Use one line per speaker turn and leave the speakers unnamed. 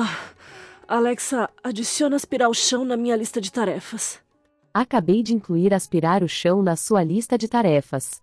Ah, Alexa, adiciona aspirar o chão na minha lista de tarefas.
Acabei de incluir aspirar o chão na sua lista de tarefas.